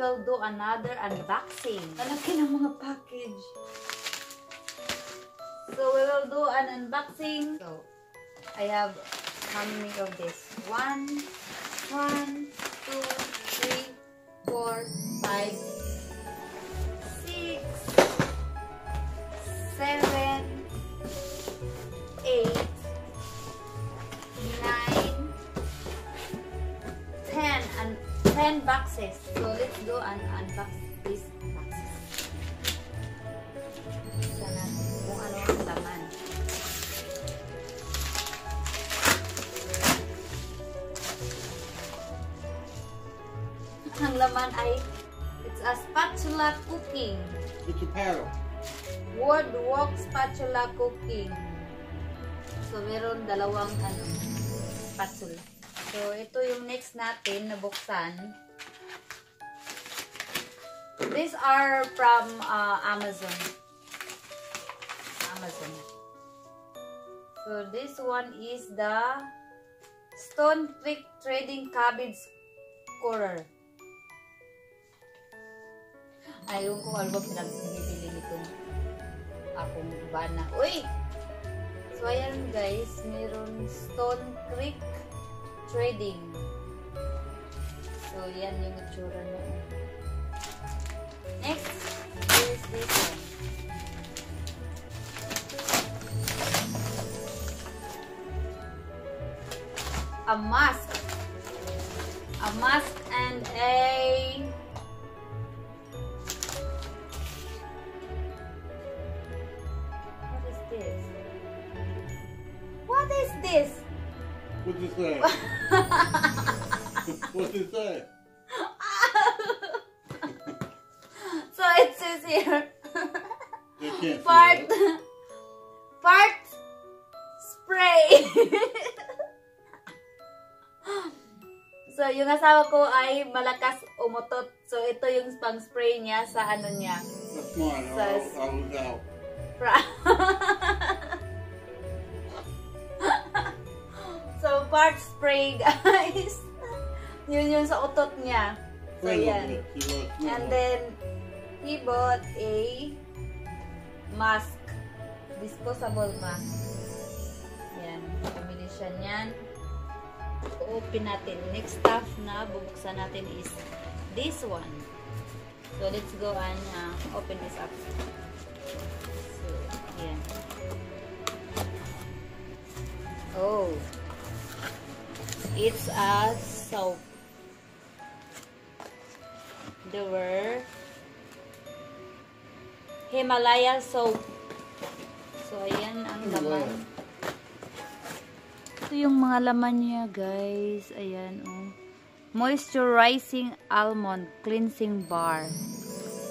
will do another unboxing. Malaki ng mga package. So, we will do an unboxing. So, I have how many of this? One, one, two, three, four, five, six, seven, eight, 10 boxes. So let's go and unbox these boxes. Isa natin kung ano ang laman. Ang laman ay it's a spatula cooking. Ikipero. Woodwork spatula cooking. So meron dalawang ano, spatula. So, ito yung next natin na buksan. These are from uh, Amazon. Amazon. So, this one is the Stone Creek Trading Cabbage Corer. Ayun ko ano ba pinagbibili nitong akong bana. Uy! So, ayan guys, meron Stone Creek Trading. So, yan yung itsura na. Next is this one. A mask. A mask and a What is this? What is this? What's it say? What's it say? so it says here, part, part spray. so yung asawa ko ay malakas umutot. So ito yung pang spray niya sa ano niya. That's mine. I'll, Says- I'll look part spray guys. Yun yung sa utot niya. So yan. And then, he bought a mask. Disposable mask. Yan. Pamili siya niyan. Open natin. Next stuff na bubuksan natin is this one. So, let's go and uh, open this up. So, yan. It's a soap. There were Himalaya soap. So, ayan ang laman. Ito yung mga laman niya, guys. Ayan, oh. Moisturizing almond cleansing bar.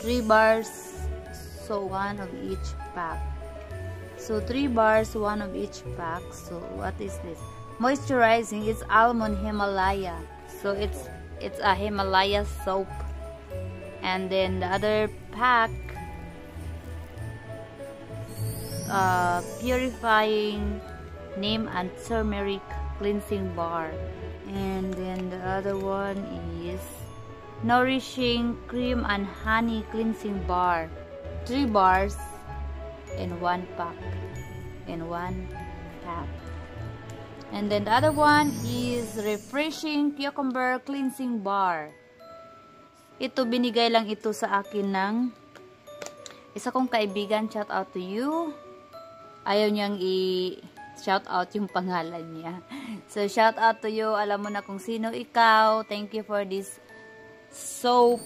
Three bars, so one of each pack. So, three bars, one of each pack. So, what is this? Moisturizing is almond Himalaya. So, it's it's a Himalaya soap. And then the other pack, uh, purifying neem and turmeric cleansing bar. And then the other one is nourishing cream and honey cleansing bar. Three bars in one pack. In one pack. And then the other one is refreshing cucumber cleansing bar. Ito, binigay lang ito sa akin ng isa kong kaibigan. Shout out to you. Ayaw niyang i-shout out yung pangalan niya. So, shout out to you. Alam mo na kung sino ikaw. Thank you for this soap.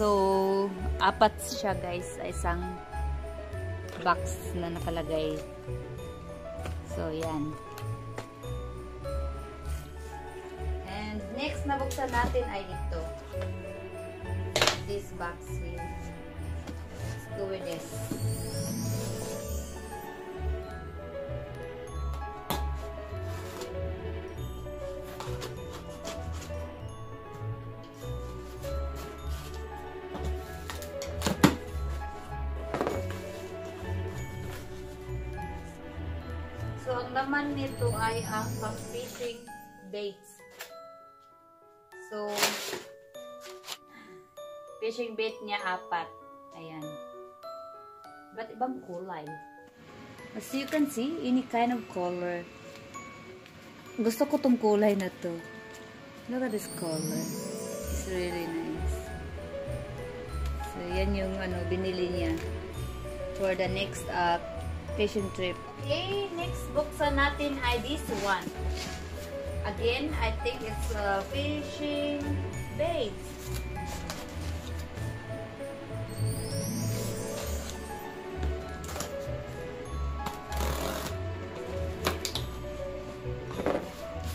So, apat siya guys sa isang box na nakalagay. So, yan. Next na buksan natin ay ito. This box here. Let's go with this. So, ang laman nito ay ang pang-fishing baits. So, fishing bait niya apat. Ayan. Ba't ibang kulay? As you can see, any kind of color. Gusto ko tong kulay na to. Look at this color. It's really nice. So, yan yung ano, binili niya for the next uh, fishing trip. Okay, next buksan natin ay this one. Again, I think it's a fishing bait.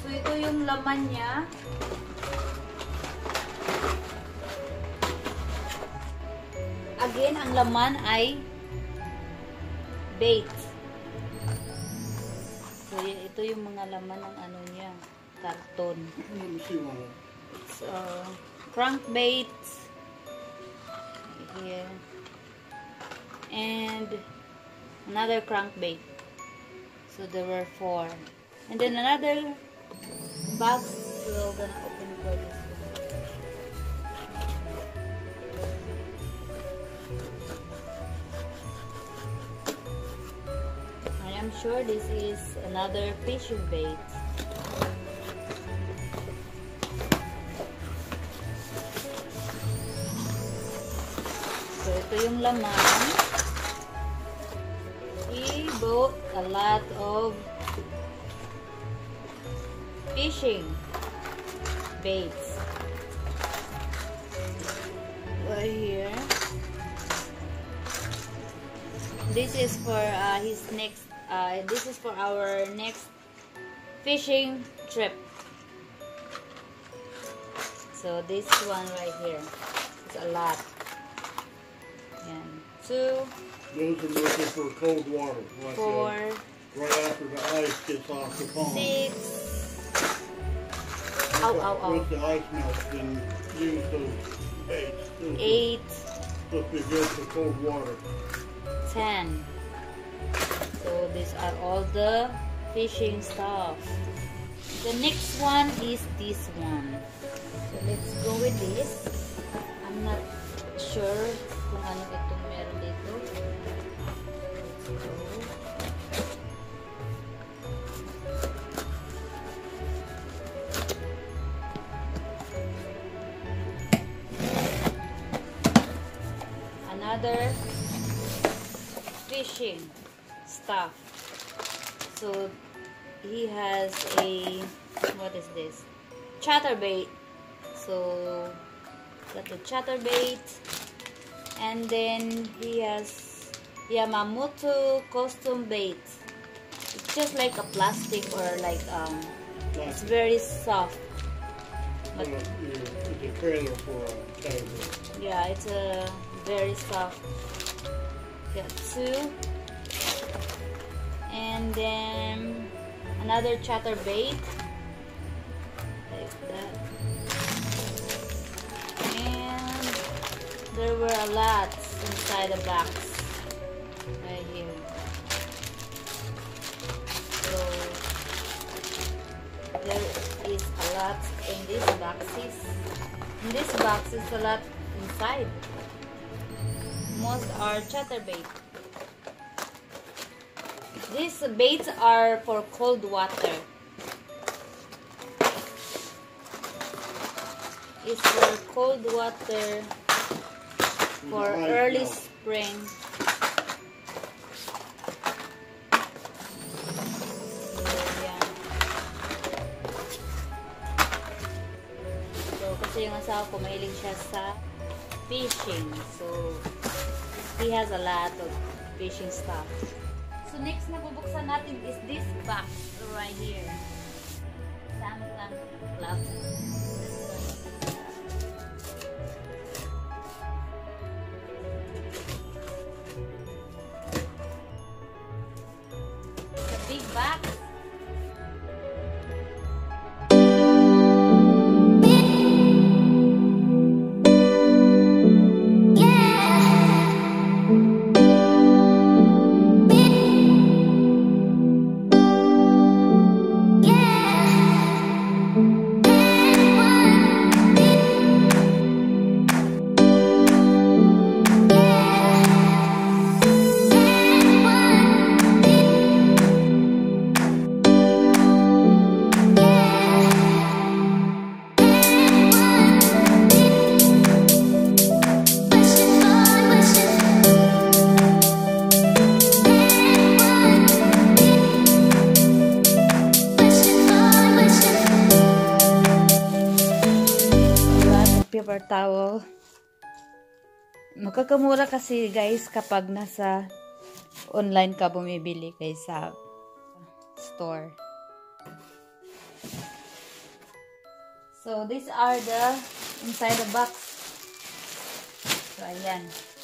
So, ito yung laman niya. Again, ang laman ay bait. So, ito yung mga laman ng ano niya, karton. Let me see one. It's uh, crankbait here and another crankbait. So there were four. And then another box we're gonna open for this. I am sure this is another fishing bait. Ito yung laman. Bought a lot of fishing baits. Right here. This is for uh, his next, uh, this is for our next fishing trip. So, this one right here is a lot. Two, Those are looking for cold water. Like four, uh, right after the ice gets off the pond. six. Ow, ow, ow. Once the ice melts, then use those baits. Those are Eight, Supposed to be good for cold water. ten. So these are all the fishing stuff. The next one is this one. So let's go with this. I'm not sure kung ano itong meron dito. Another fishing stuff. So he has a what is this? Chatterbait. So got the chatterbait, and then he has Yamamoto custom bait. It's just like a plastic or like um, it's very soft. But it's a trailer for a table. yeah, it's a very soft. Got two. And then another chatterbait. Like there were a lot inside the box. Right here. So there is a lot in these boxes. In this box is a lot inside. Most are chatterbait. These baits are for cold water. It's for cold water for early spring. So, kasi yung asawa ko, mahilig siya sa fishing. So, he has a lot of fishing stuff. So, next na bubuksan natin is this box right here. Samsung Club. Towel. Makakamura kasi guys kapag nasa online ka bumibili kaysa store. So, these are the inside the box. So, ayan.